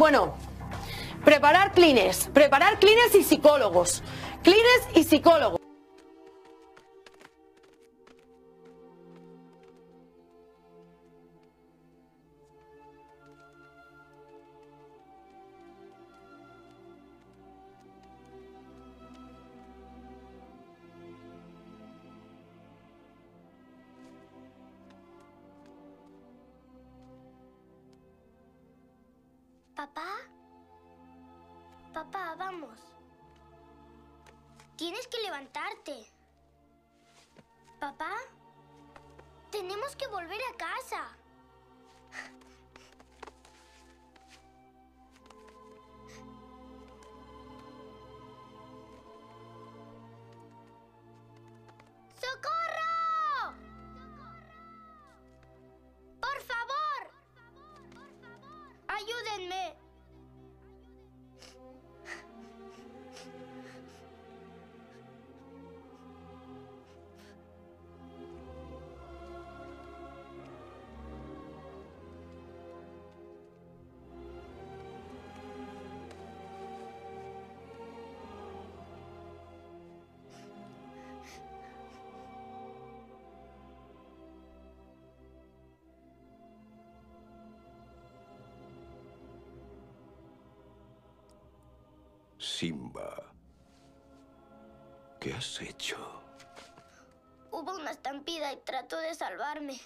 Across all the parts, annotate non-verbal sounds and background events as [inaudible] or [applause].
Bueno, preparar clines, preparar clines y psicólogos. Clines y psicólogos. Papá. Papá, vamos. Tienes que levantarte. Papá. Tenemos que volver a casa. ¡Ayúdenme! Simba, ¿qué has hecho? Hubo una estampida y trató de salvarme.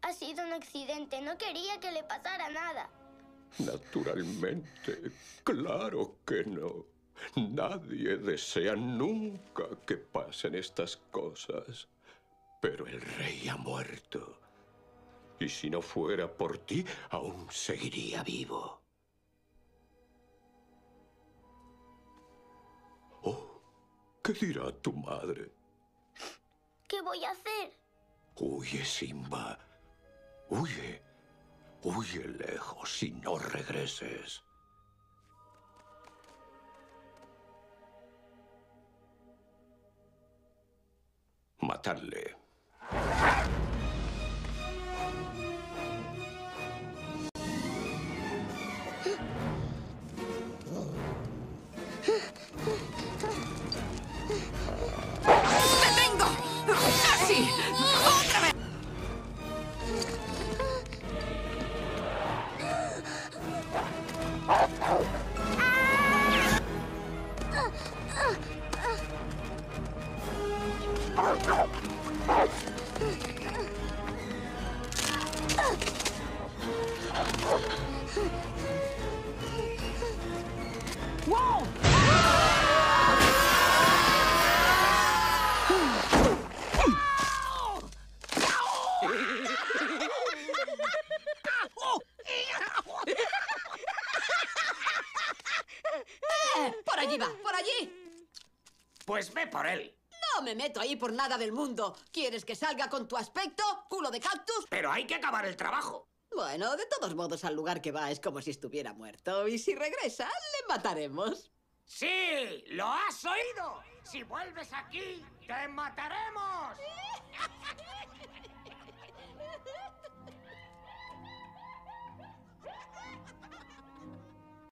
Ha sido un accidente. No quería que le pasara nada. Naturalmente, claro que no. Nadie desea nunca que pasen estas cosas. Pero el rey ha muerto. Y si no fuera por ti, aún seguiría vivo. ¿Qué dirá tu madre? ¿Qué voy a hacer? Huye, Simba. Huye. Huye lejos y no regreses. Matarle. Por allí va, por allí. Pues ve por él. No me meto ahí por nada del mundo. ¿Quieres que salga con tu aspecto, culo de cactus? Pero hay que acabar el trabajo. Bueno, de todos modos, al lugar que va es como si estuviera muerto. Y si regresa, le mataremos. Sí, lo has oído. Si vuelves aquí, te mataremos. [laughs]